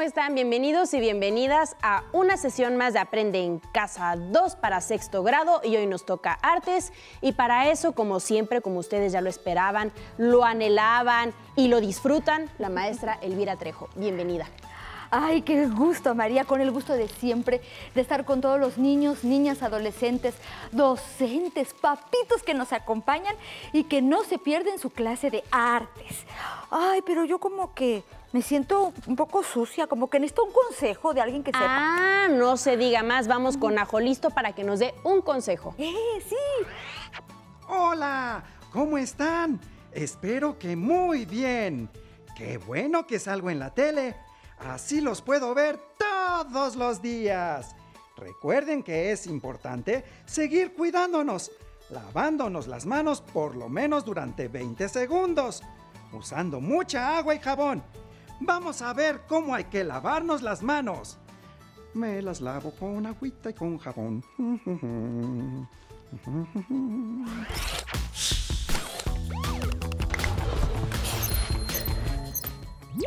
¿Cómo están? Bienvenidos y bienvenidas a una sesión más de Aprende en Casa 2 para sexto grado y hoy nos toca artes y para eso, como siempre, como ustedes ya lo esperaban, lo anhelaban y lo disfrutan, la maestra Elvira Trejo. Bienvenida. Ay, qué gusto, María, con el gusto de siempre, de estar con todos los niños, niñas, adolescentes, docentes, papitos que nos acompañan y que no se pierden su clase de artes. Ay, pero yo como que me siento un poco sucia, como que necesito un consejo de alguien que sepa. Ah, no se diga más, vamos con Ajo listo para que nos dé un consejo. ¡Eh, sí! Hola, ¿cómo están? Espero que muy bien. Qué bueno que salgo en la tele. Así los puedo ver todos los días. Recuerden que es importante seguir cuidándonos, lavándonos las manos por lo menos durante 20 segundos, usando mucha agua y jabón. Vamos a ver cómo hay que lavarnos las manos. Me las lavo con agüita y con jabón.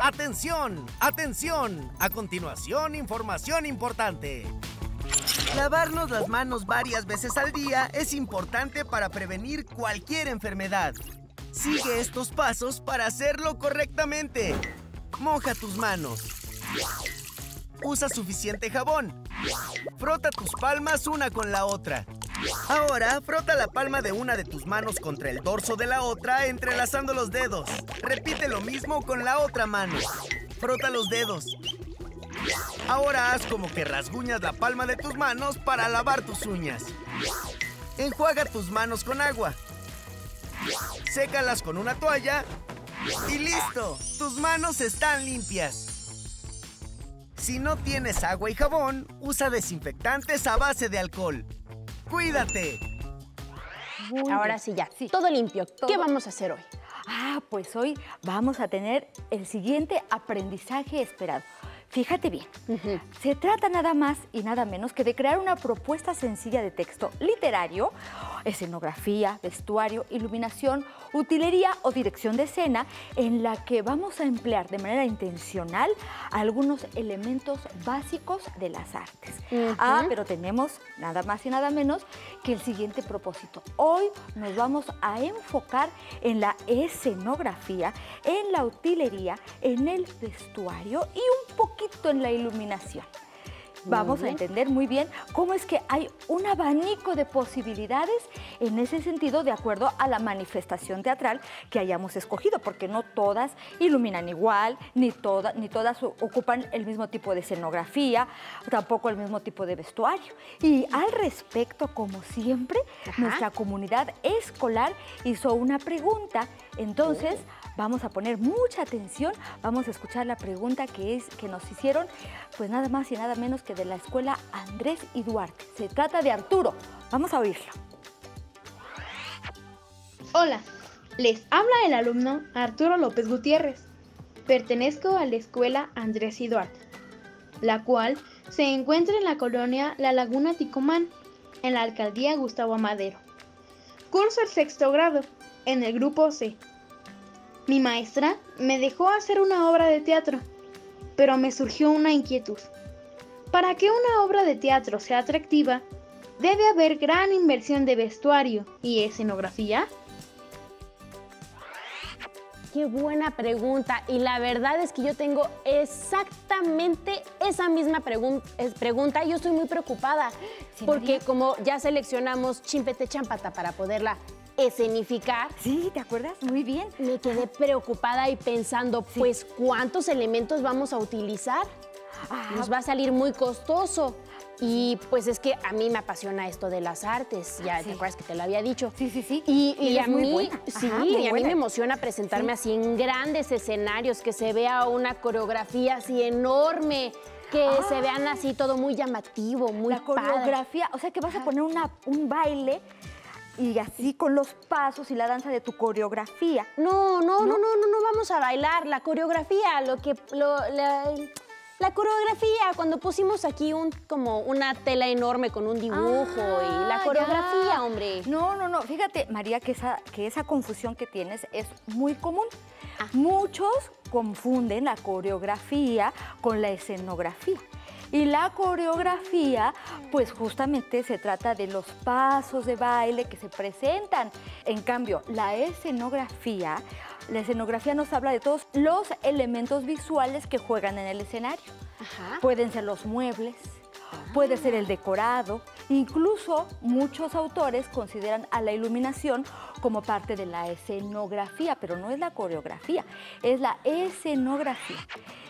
¡Atención! ¡Atención! A continuación, información importante. Lavarnos las manos varias veces al día es importante para prevenir cualquier enfermedad. Sigue estos pasos para hacerlo correctamente. Moja tus manos. Usa suficiente jabón. Frota tus palmas una con la otra. Ahora, frota la palma de una de tus manos contra el dorso de la otra, entrelazando los dedos. Repite lo mismo con la otra mano. Frota los dedos. Ahora haz como que rasguñas la palma de tus manos para lavar tus uñas. Enjuaga tus manos con agua. Sécalas con una toalla. Y listo, tus manos están limpias. Si no tienes agua y jabón, usa desinfectantes a base de alcohol. ¡Cuídate! Ahora sí ya, todo limpio. ¿Qué vamos a hacer hoy? Ah, pues hoy vamos a tener el siguiente aprendizaje esperado. Fíjate bien, se trata nada más y nada menos que de crear una propuesta sencilla de texto literario, escenografía, vestuario, iluminación, utilería o dirección de escena en la que vamos a emplear de manera intencional algunos elementos básicos de las artes. Ah, pero tenemos nada más y nada menos que el siguiente propósito. Hoy nos vamos a enfocar en la escenografía, en la utilería, en el vestuario y un poquito en la iluminación. Vamos a entender muy bien cómo es que hay un abanico de posibilidades en ese sentido de acuerdo a la manifestación teatral que hayamos escogido, porque no todas iluminan igual, ni, ni todas ocupan el mismo tipo de escenografía, tampoco el mismo tipo de vestuario. Y al respecto, como siempre, nuestra comunidad escolar hizo una pregunta, entonces vamos a poner mucha atención, vamos a escuchar la pregunta que, es, que nos hicieron, pues nada más y nada menos que de la escuela Andrés y Duarte. Se trata de Arturo. Vamos a oírlo. Hola, les habla el alumno Arturo López Gutiérrez. Pertenezco a la escuela Andrés y Duarte, la cual se encuentra en la colonia La Laguna Ticomán, en la alcaldía Gustavo Amadero. Curso el sexto grado, en el grupo C. Mi maestra me dejó hacer una obra de teatro, pero me surgió una inquietud. Para que una obra de teatro sea atractiva, debe haber gran inversión de vestuario y escenografía. Qué buena pregunta. Y la verdad es que yo tengo exactamente esa misma pregunta. Yo estoy muy preocupada porque como ya seleccionamos Chimpete Champata para poderla escenificar. Sí, ¿te acuerdas? Muy bien. Me quedé preocupada y pensando, pues, ¿cuántos elementos vamos a utilizar? Ah, Nos va a salir muy costoso. Y pues es que a mí me apasiona esto de las artes, ya te acuerdas que te lo había dicho. Sí, sí, sí. Y, a mí, sí, y a mí me emociona presentarme así en grandes escenarios, que se vea una coreografía así enorme, que ah. se vean así todo muy llamativo, muy La coreografía, o sea que vas a poner una, un baile y así con los pasos y la danza de tu coreografía. No, no, no, no, no, no, vamos a bailar. La coreografía, lo que... la, coreografía, cuando pusimos aquí un, como una tela enorme con un dibujo y la ah, coreografía, hombre. No, no, no. Fíjate, María, que esa, que esa confusión que tienes es muy común. Ah. Muchos confunden la coreografía con la escenografía. Y la coreografía, pues justamente se trata de los pasos de baile que se presentan. En cambio, la escenografía, la escenografía nos habla de todos los elementos visuales que juegan en el escenario. Pueden ser los muebles, puede ser el decorado, incluso muchos autores consideran a la iluminación como parte de la escenografía, pero no es la coreografía, es la escenografía.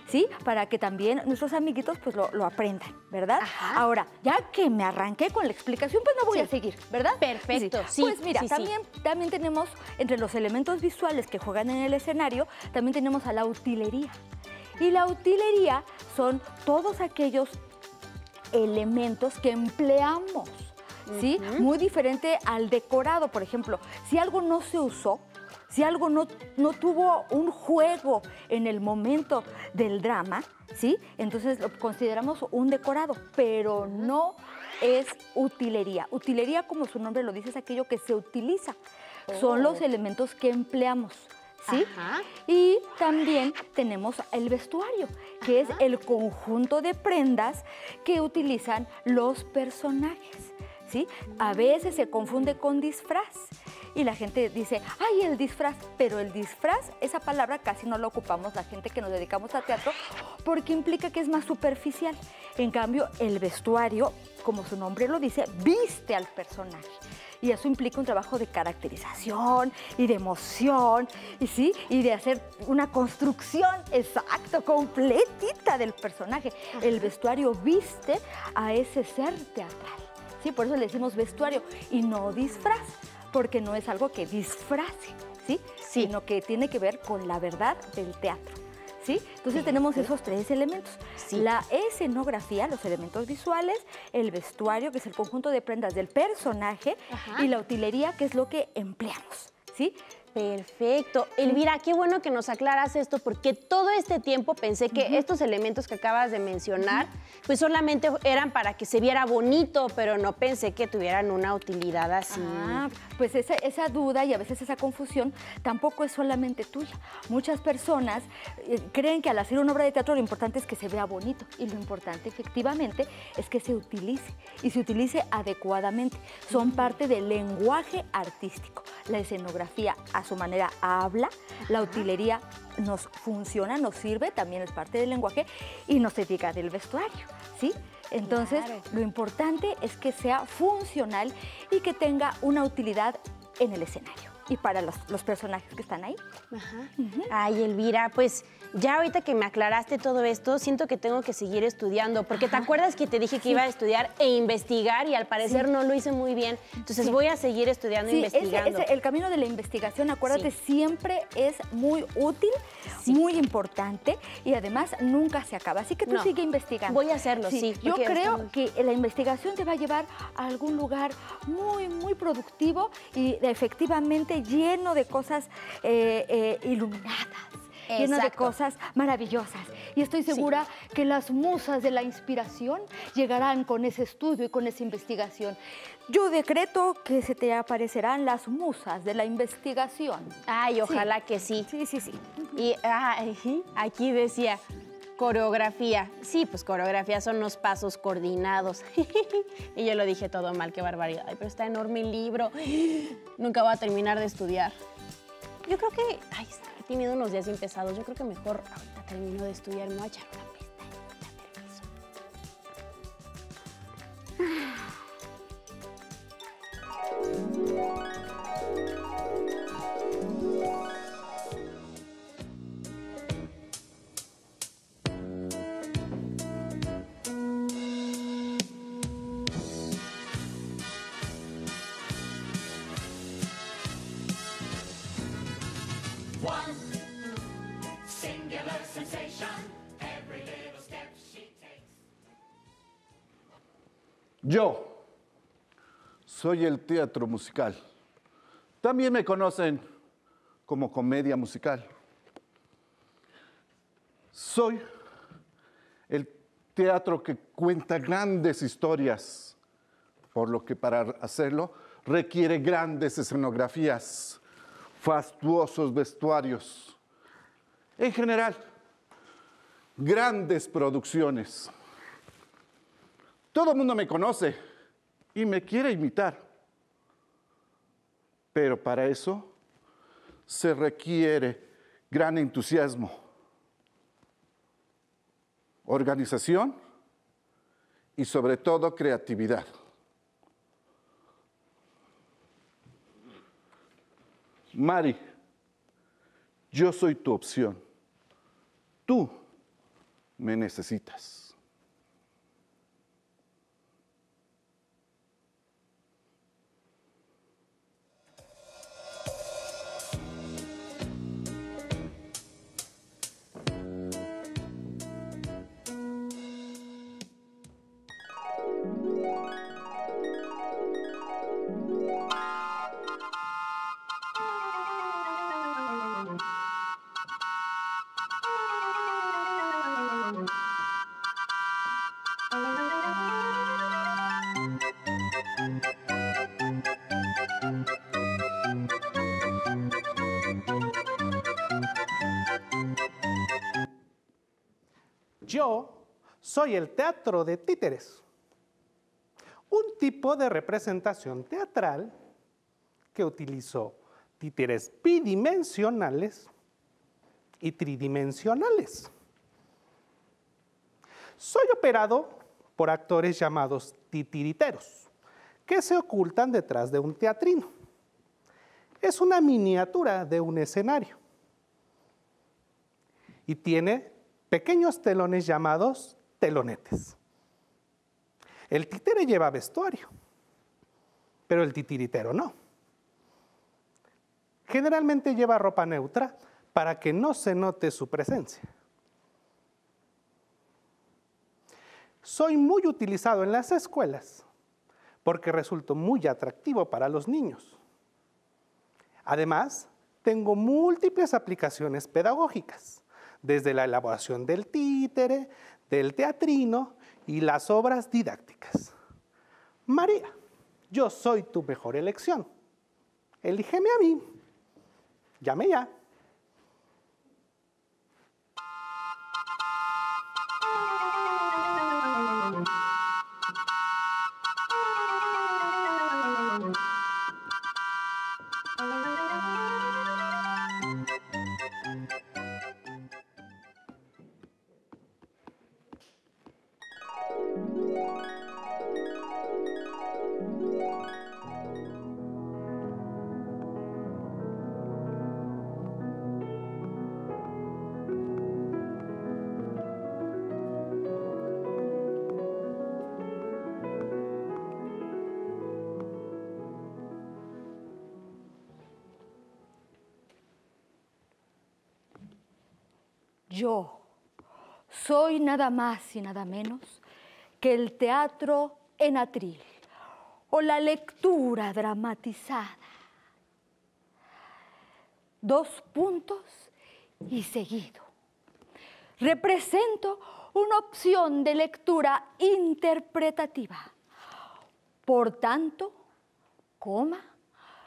¿Sí? Para que también nuestros amiguitos pues lo, aprendan, ¿verdad? Ahora, ya que me arranqué con la explicación, pues no voy a seguir, ¿verdad? Perfecto, sí. pues mira, también, también tenemos entre los elementos visuales que juegan en el escenario, también tenemos a la utilería. Y la utilería son todos aquellos elementos que empleamos, ¿sí? Muy diferente al decorado, por ejemplo. Si algo no se usó, si algo no, no tuvo un juego en el momento del drama, ¿sí? Entonces lo consideramos un decorado, pero no es utilería. Utilería, como su nombre lo dice, es aquello que se utiliza. Son los oh. elementos que empleamos. ¿sí? Y también tenemos el vestuario, que es el conjunto de prendas que utilizan los personajes, ¿sí? A veces se confunde con disfraz y la gente dice, ay, el disfraz, pero el disfraz, esa palabra casi no la ocupamos la gente que nos dedicamos a teatro porque implica que es más superficial. En cambio, el vestuario, como su nombre lo dice, viste al personaje y eso implica un trabajo de caracterización y de emoción y sí, y de hacer una construcción exacto, completita del personaje. El vestuario viste a ese ser teatral. Sí, por eso le decimos vestuario y no disfraz, porque no es algo que disfrace, ¿sí? Sino que tiene que ver con la verdad del teatro. ¿Sí? Entonces tenemos esos tres elementos. La escenografía, los elementos visuales, el vestuario, que es el conjunto de prendas del personaje, y la utilería, que es lo que empleamos. ¿Sí? Perfecto. Elvira, qué bueno que nos aclaras esto, porque todo este tiempo pensé que estos elementos que acabas de mencionar, pues solamente eran para que se viera bonito, pero no pensé que tuvieran una utilidad así. Ah, pues esa, esa duda y a veces esa confusión tampoco es solamente tuya. Muchas personas eh, creen que al hacer una obra de teatro lo importante es que se vea bonito y lo importante efectivamente es que se utilice y se utilice adecuadamente. Son parte del lenguaje artístico. La escenografía su manera habla, la utilería nos funciona, nos sirve, también es parte del lenguaje y nos diga del vestuario, ¿sí? Entonces, lo importante es que sea funcional y que tenga una utilidad en el escenario y para los, personajes que están ahí. Ajá. Ay, Elvira, pues ya ahorita que me aclaraste todo esto, siento que tengo que seguir estudiando, porque te acuerdas que te dije que iba a estudiar e investigar y al parecer no lo hice muy bien. Entonces voy a seguir estudiando e investigando. el camino de la investigación, acuérdate, siempre es muy útil, muy importante y además nunca se acaba. Así que tú sigue investigando. Voy a hacerlo, sí. Yo creo que la investigación te va a llevar a algún lugar muy, muy productivo y efectivamente lleno de cosas eh, eh, iluminadas lleno de cosas maravillosas. Y estoy segura que las musas de la inspiración llegarán con ese estudio y con esa investigación. Yo decreto que se te aparecerán las musas de la investigación. Ay, ojalá que sí. Sí, sí, sí. Y aquí decía, Coreografía. Sí, pues coreografía son los pasos coordinados. y yo lo dije todo mal, qué barbaridad. Ay, pero está enorme el libro. Nunca voy a terminar de estudiar. Yo creo que, ay, he tenido unos días bien pesados. Yo creo que mejor ahorita termino de estudiar, me voy a echar una Yo soy el teatro musical. También me conocen como comedia musical. Soy el teatro que cuenta grandes historias, por lo que para hacerlo requiere grandes escenografías, fastuosos vestuarios En general, grandes producciones. Todo el mundo me conoce y me quiere imitar. Pero para eso se requiere gran entusiasmo, organización y sobre todo creatividad. Mari, yo soy tu opción. Tú me necesitas. Yo soy el teatro de títeres, un tipo de representación teatral que utilizó títeres bidimensionales y tridimensionales. Soy operado por actores llamados titiriteros, que se ocultan detrás de un teatrino. Es una miniatura de un escenario y tiene pequeños telones llamados telonetes. El títere lleva vestuario, pero el titiritero no. Generalmente lleva ropa neutra para que no se note su presencia. Soy muy utilizado en las escuelas porque resulto muy atractivo para los niños. Además, tengo múltiples aplicaciones pedagógicas, desde la elaboración del títere, del teatrino y las obras didácticas. María, yo soy tu mejor elección. Elígeme a mí. Llame ya. Yo soy nada más y nada menos que el teatro en atril o la lectura dramatizada. Dos puntos y seguido. Represento una opción de lectura interpretativa. Por tanto, coma,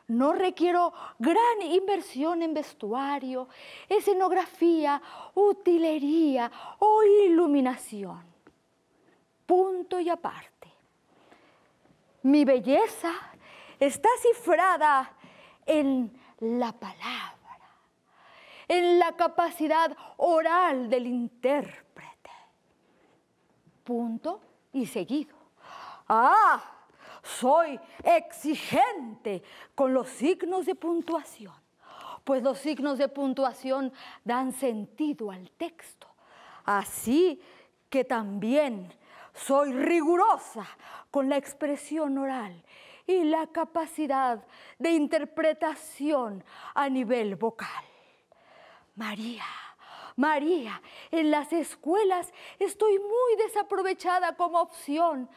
no requiero gran inversión en vestuario, escenografía, utilería o iluminación. Punto y aparte. Mi belleza está cifrada en la palabra, en la capacidad oral del intérprete. Punto y seguido. Ah, soy exigente con los signos de puntuación, pues los signos de puntuación dan sentido al texto. Así que también soy rigurosa con la expresión oral y la capacidad de interpretación a nivel vocal. María, María, en las escuelas estoy muy desaprovechada como opción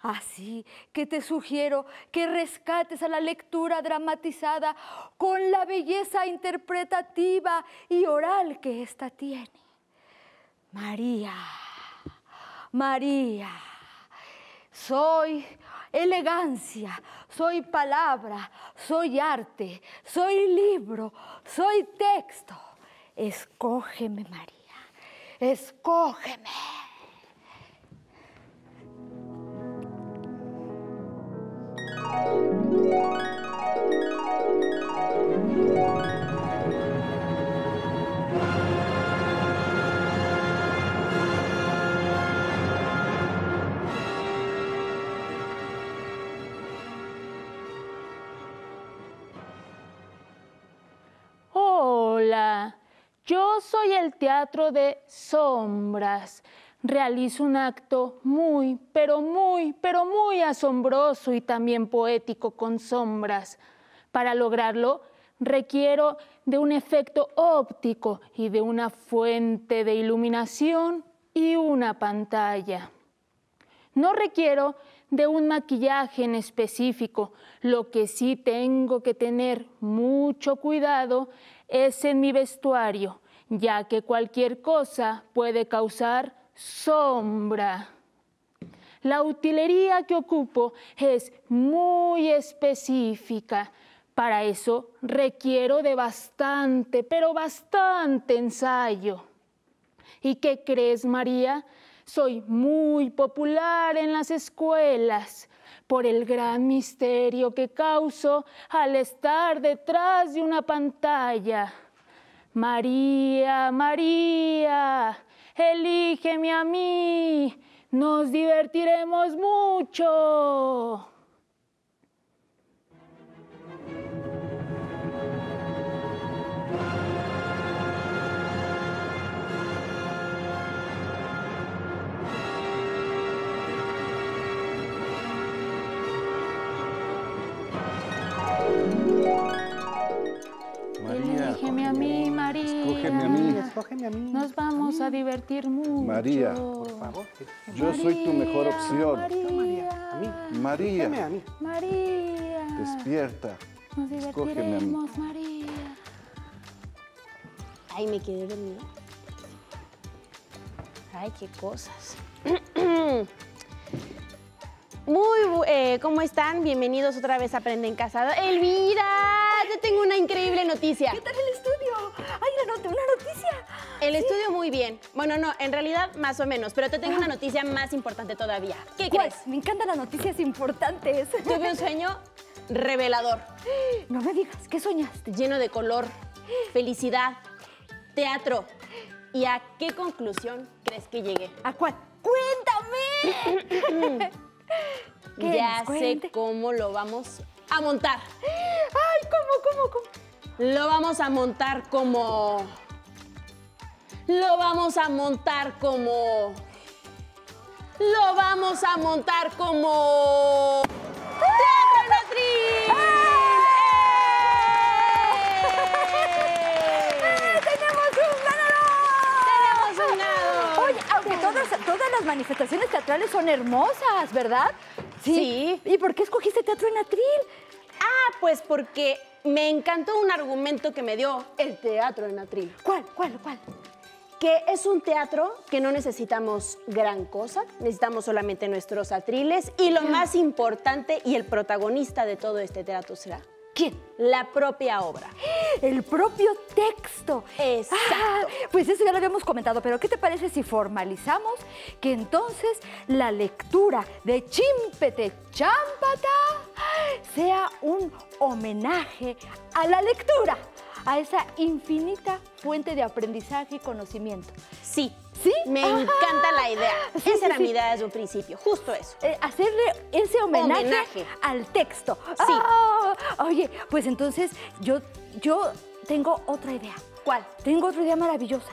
Así que te sugiero que rescates a la lectura dramatizada con la belleza interpretativa y oral que ésta tiene. María, María, soy elegancia, soy palabra, soy arte, soy libro, soy texto. Escógeme, María. Escógeme. Hola, yo soy el Teatro de Sombras. Realizo un acto muy, pero muy, pero muy asombroso y también poético con sombras. Para lograrlo, requiero de un efecto óptico y de una fuente de iluminación y una pantalla. No requiero de un maquillaje en específico. Lo que sí tengo que tener mucho cuidado es en mi vestuario, ya que cualquier cosa puede causar sombra. La utilería que ocupo es muy específica. Para eso requiero de bastante, pero bastante ensayo. ¿Y qué crees, María? Soy muy popular en las escuelas por el gran misterio que causo al estar detrás de una pantalla. María, María, elígeme a mí, nos divertiremos mucho. A divertir mucho. María, Por favor. yo soy tu mejor María, opción. María, A mí. María, Escógeme a mí. María. despierta. Nos Escógeme a mí. divertiremos, María. Ay, me quedé dormida. Ay, qué cosas. Muy, bu- eh, ¿cómo están? Bienvenidos otra vez a Aprende en Casa. Elvira, te tengo una increíble noticia. ¿Qué tal el estudio? ¡Ay, una, not- una noticia! El estudio muy bien. Bueno, no, en realidad más o menos, pero te tengo una noticia más importante todavía. ¿Qué ¿Cuál? crees? Me encantan las noticias importantes. Tuve un sueño revelador, No me digas, ¿qué soñaste? lleno de color, felicidad, teatro. ¿Y a qué conclusión crees que llegué? ¿A cuál? ¡Cuéntame! Ya sé cómo lo vamos a montar. ¡Ay, cómo, cómo, cómo! Lo vamos a montar como... Lo vamos a montar como... Lo vamos a montar como... ¡Teatro en atril! ¡Eh! ¡Tenemos un ganador! ¡Tenemos un ganador! Oye, aunque todas, todas las manifestaciones teatrales son hermosas, ¿verdad? Sí. ¿Y por qué escogiste teatro en atril? Ah, pues porque me encantó un argumento que me dio el teatro en atril. ¿Cuál, cuál, cuál? que es un teatro que no necesitamos gran cosa, necesitamos solamente nuestros atriles y lo más importante y el protagonista de todo este teatro será ¿Quién? la propia obra. El propio texto. Exacto. Ah, pues eso ya lo habíamos comentado, pero ¿qué te parece si formalizamos que entonces la lectura de Chimpete Champata sea un homenaje a la lectura, a esa infinita fuente de aprendizaje y conocimiento? Sí, ¿Sí? me Ajá. encanta la idea. Sí, Esa sí, era mi idea desde un principio, justo eso. Eh, hacerle ese homenaje, Homenaje. al texto. Sí. Ah, oye, pues entonces yo, yo tengo otra idea. ¿Cuál? Tengo otra idea maravillosa.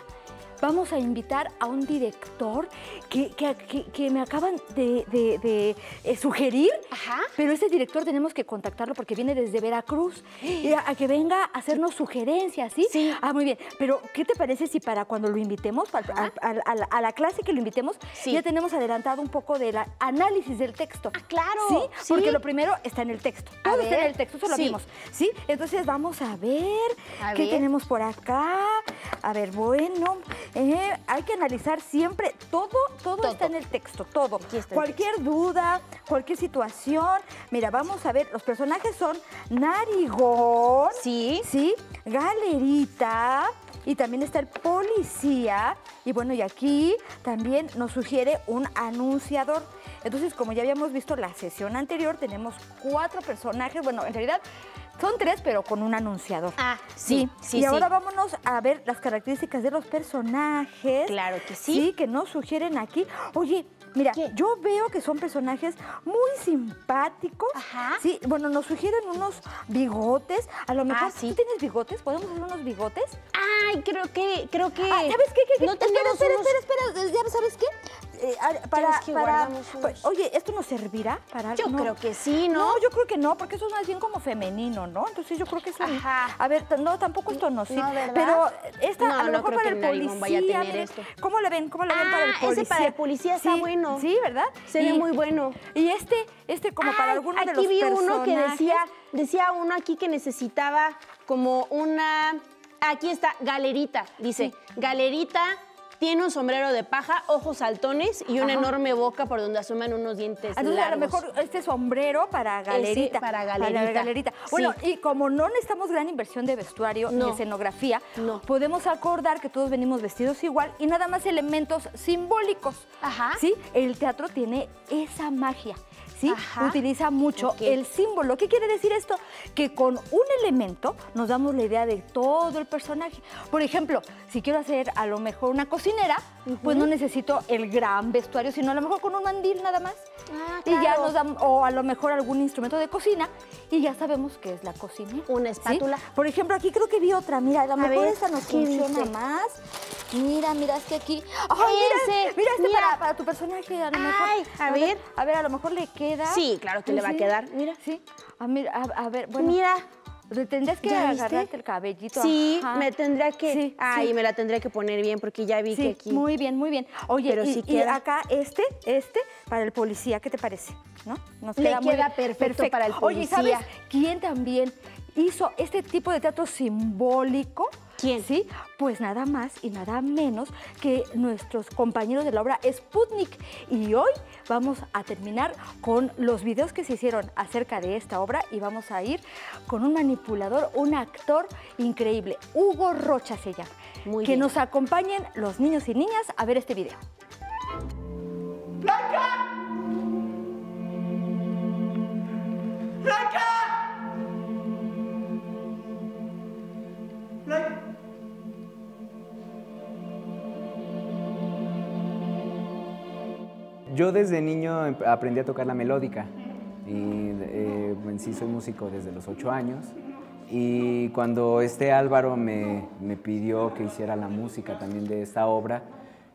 Vamos a invitar a un director que, que- que- que me acaban de, de- de, eh, sugerir. Ajá. Pero ese director tenemos que contactarlo porque viene desde Veracruz. Y a, que venga a hacernos sugerencias, ¿sí? Sí. Ah, muy bien. Pero, ¿qué te parece si para cuando lo invitemos, a, la, a la clase que lo invitemos, Sí. ya tenemos adelantado un poco del análisis del texto? Ah, claro, Sí, sí. porque lo primero está en el texto. Todo está en el texto, eso lo vimos. ¿Sí? Entonces vamos a ver A qué ver. tenemos por acá. A ver, bueno, eh, hay que analizar siempre todo, todo, está en el texto, todo. Cualquier duda, cualquier situación. Mira, vamos a ver, los personajes son Narigón. Sí. Sí, Galerita. Y también está el policía. Y bueno, y aquí también nos sugiere un anunciador. Entonces, como ya habíamos visto la sesión anterior, tenemos cuatro personajes. Bueno, en realidad son tres, pero con un anunciador. Ah, sí, sí. y ahora vámonos a ver las características de los personajes. Claro que sí. Sí, que nos sugieren aquí. Oye, Mira, yo veo que son personajes muy simpáticos. Ajá. Sí, bueno, nos sugieren unos bigotes. A lo mejor, ah, sí. ¿tú tienes bigotes? ¿Podemos hacer unos bigotes? Ay, creo que, creo que... Ah, ¿Sabes qué? qué, no espera, espera, espera, espera, ¿ya sabes qué? Eh, para, para pues, oye, ¿esto nos servirá para algo? Yo creo que sí, ¿no? No, yo creo que no, porque eso es más bien como femenino, ¿no? Entonces yo creo que eso... Ajá. A ver, no, tampoco esto no, sí. No, Pero esta, a lo mejor para el policía... Vaya a tener esto. ¿Cómo le ven? ¿Cómo le ven para el policía? ese para el policía está bueno. Sí, ¿verdad? Se ve muy bueno. Y este, este como para alguno de los. Aquí vi uno que decía, decía uno aquí que necesitaba como una... Aquí está, galerita, dice, galerita tiene un sombrero de paja, ojos saltones y una enorme boca por donde asoman unos dientes Entonces, largos. a lo mejor este sombrero para galerita. para galerita. Bueno, y como no necesitamos gran inversión de vestuario ni escenografía, podemos acordar que todos venimos vestidos igual y nada más elementos simbólicos. Ajá. ¿Sí? El teatro tiene esa magia. ¿Sí? Utiliza mucho el símbolo. ¿Qué quiere decir esto? Que con un elemento nos damos la idea de todo el personaje. Por ejemplo, si quiero hacer a lo mejor una cocinera, pues no necesito el gran vestuario, sino a lo mejor con un mandil nada más. Ah, y ya nos damos, o a lo mejor algún instrumento de cocina y ya sabemos qué es la cocina. Una espátula. Por ejemplo, aquí creo que vi otra. Mira, a lo mejor esa nos funciona más. Mira, mira, es que aquí. ¡Ay, mira, mira este Para, para, tu personaje, a lo mejor. Ay, a, ver. A ver, a lo mejor le queda. Sí, claro que le va a quedar. Mira. Sí. A, a, ver, bueno. Mira. Tendrías que agarrarte el cabellito. Sí, me tendría que. Sí, Ay, me la tendría que poner bien porque ya vi que aquí. Muy bien, muy bien. Oye, Pero y, y acá este, este, para el policía, ¿qué te parece? ¿No? Nos queda Le queda perfecto, para el policía. Oye, ¿sabes quién también hizo este tipo de teatro simbólico? ¿Quién? Sí, pues nada más y nada menos que nuestros compañeros de la obra Sputnik. Y hoy vamos a terminar con los videos que se hicieron acerca de esta obra y vamos a ir con un manipulador, un actor increíble, Hugo Rocha se llama. Muy que nos acompañen los niños y niñas a ver este video. ¡Blanca! ¡Blanca! Yo desde niño aprendí a tocar la melódica y eh, en sí soy músico desde los ocho años. Y cuando este Álvaro me, me pidió que hiciera la música también de esta obra,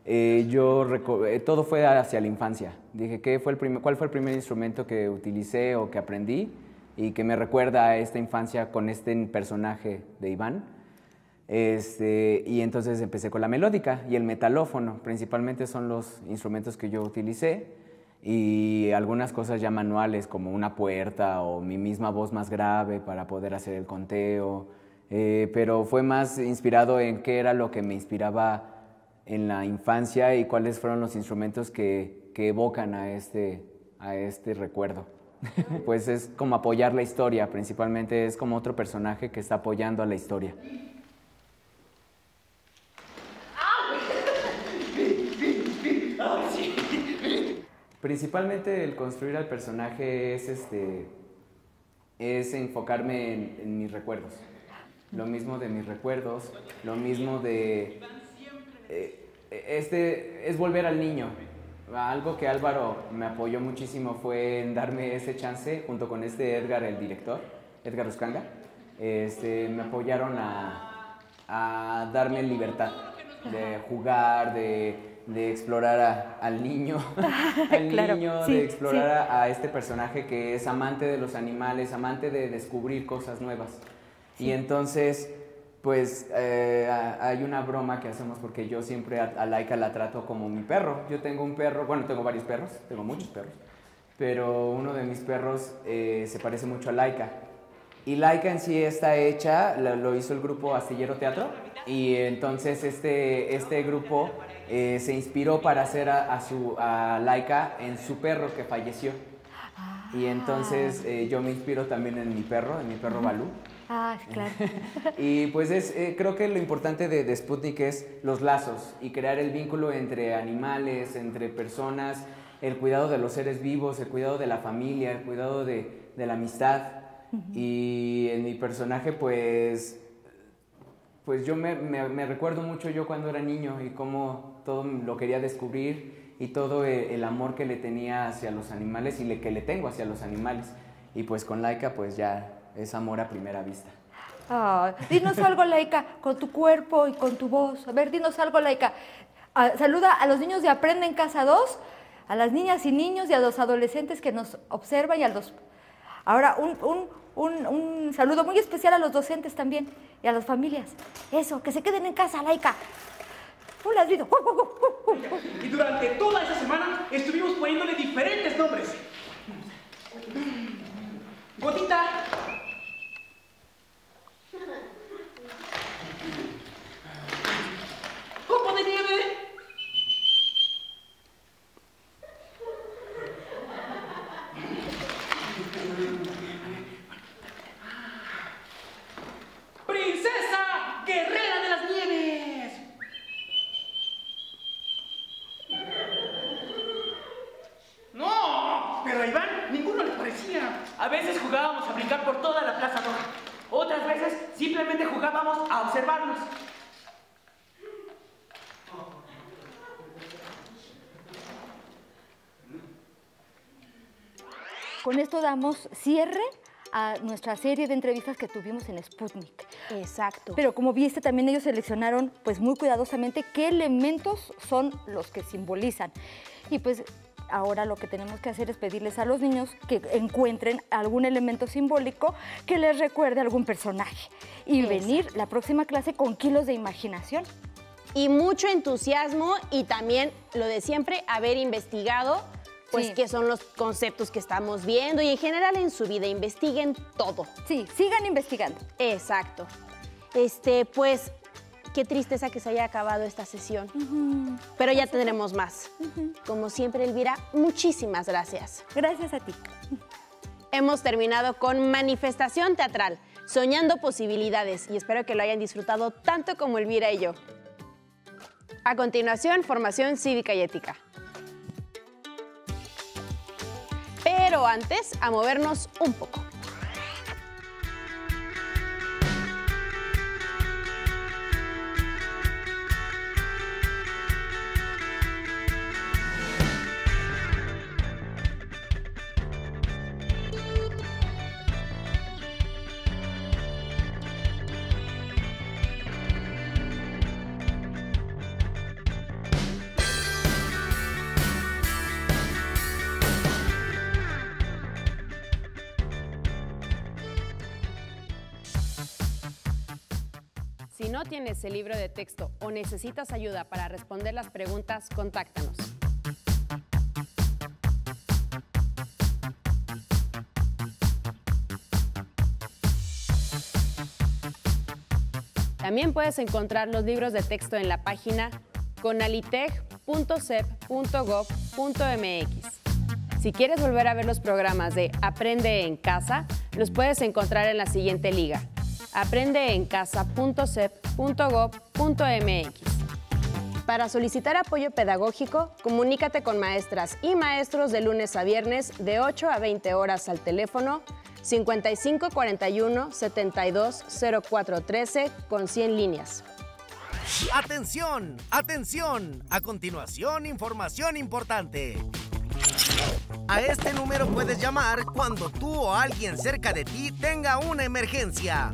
eh, yo eh, todo fue hacia la infancia. Dije, ¿qué fue el ¿cuál fue el primer instrumento que utilicé o que aprendí y que me recuerda a esta infancia con este personaje de Iván? Este, y entonces empecé con la melódica y el metalófono, principalmente son los instrumentos que yo utilicé y algunas cosas ya manuales como una puerta o mi misma voz más grave para poder hacer el conteo, eh, pero fue más inspirado en qué era lo que me inspiraba en la infancia y cuáles fueron los instrumentos que, que evocan a este, a este recuerdo. pues es como apoyar la historia, principalmente es como otro personaje que está apoyando a la historia. Principalmente el construir al personaje es, este, es enfocarme en, mis recuerdos. Lo mismo de mis recuerdos, lo mismo de... Eh, este, es volver al niño. Algo que Álvaro me apoyó muchísimo fue en darme ese chance junto con este Edgar, el director, Edgar Ruscanga. Este, me apoyaron a, a darme libertad de jugar, de de explorar al niño, al niño, de explorar a, este personaje que es amante de los animales, amante de descubrir cosas nuevas. Y entonces, pues eh, hay una broma que hacemos porque yo siempre a, Laika la trato como mi perro. Yo tengo un perro, bueno, tengo varios perros, tengo muchos perros, pero uno de mis perros eh, se parece mucho a Laika. Y Laika en sí está hecha, lo, hizo el grupo Astillero Teatro. Y entonces este, este grupo eh, se inspiró para hacer a, a su, a Laika en su perro que falleció. Y entonces eh, yo me inspiro también en mi perro, en mi perro Balú. Ah, claro. Y pues es, eh, creo que lo importante de, de Sputnik es los lazos y crear el vínculo entre animales, entre personas, el cuidado de los seres vivos, el cuidado de la familia, el cuidado de, de la amistad. Y en mi personaje, pues, pues yo me, recuerdo mucho yo cuando era niño y cómo todo lo quería descubrir y todo el, el amor que le tenía hacia los animales y le, que le tengo hacia los animales. Y pues con Laika, pues ya es amor a primera vista. Ah, dinos algo, Laika, con tu cuerpo y con tu voz. A ver, dinos algo, Laika. Ah, saluda a los niños de Aprende en Casa 2, a las niñas y niños y a los adolescentes que nos observan y a los... Ahora, un, un, un, un saludo muy especial a los docentes también y a las familias. Eso, que se queden en casa, Laika. Un ladrido. Y durante toda esa semana estuvimos poniéndole diferentes nombres. Gotita. Copo de nieve. Princesa guerrera de las nieves. No, pero a Iván ninguno le parecía. A veces jugábamos a brincar por toda la Plaza Roja. Otras veces simplemente jugábamos a observarnos. Con esto damos cierre a nuestra serie de entrevistas que tuvimos en Sputnik. Exacto. Pero como viste, también ellos seleccionaron pues muy cuidadosamente qué elementos son los que simbolizan. Y pues ahora lo que tenemos que hacer es pedirles a los niños que encuentren algún elemento simbólico que les recuerde a algún personaje. Y venir la próxima clase con kilos de imaginación. y mucho entusiasmo y también lo de siempre, haber investigado pues Sí. qué son los conceptos que estamos viendo y en general en su vida investiguen todo. Sí, sigan investigando. Exacto. Este, pues qué tristeza que se haya acabado esta sesión. Pero ya tendremos más. Como siempre, Elvira, muchísimas gracias. Gracias a ti. Hemos terminado con Manifestación Teatral, Soñando Posibilidades, y espero que lo hayan disfrutado tanto como Elvira y yo. A continuación, Formación Cívica y Ética. Pero antes, a movernos un poco. No tienes el libro de texto o necesitas ayuda para responder las preguntas, contáctanos. También puedes encontrar los libros de texto en la página conalitech.cep.gov.mx. Si quieres volver a ver los programas de Aprende en Casa, los puedes encontrar en la siguiente liga: aprendeencasa.cep.gov.mx. Para solicitar apoyo pedagógico, comunícate con maestras y maestros de lunes a viernes de 8 a 20 horas al teléfono 5541 72 0413 con 100 líneas. ¡Atención! ¡Atención! A continuación, información importante. A este número puedes llamar cuando tú o alguien cerca de ti tenga una emergencia.